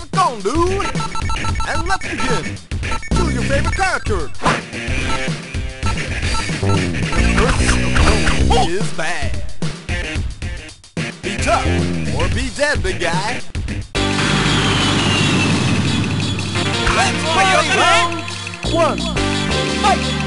how's it going, dude? And let's begin. Choose your favorite character. First is bad. Be tough or be dead, big guy. Let's play round one. Fight!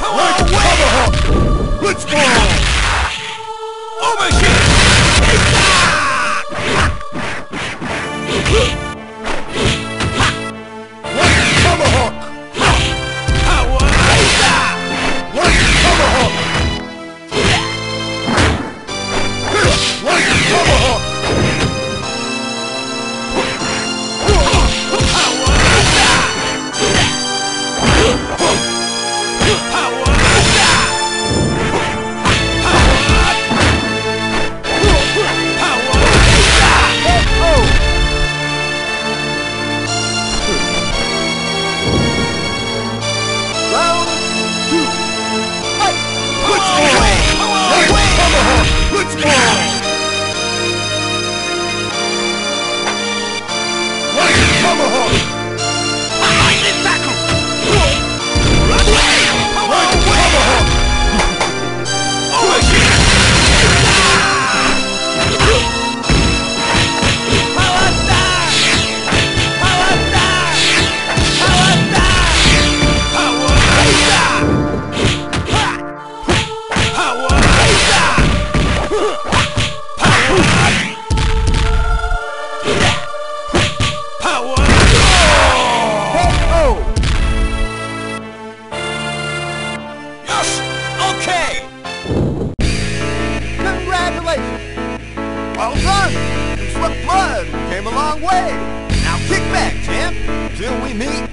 Power Right away! Let's go! Overshoot! Take that! we meet.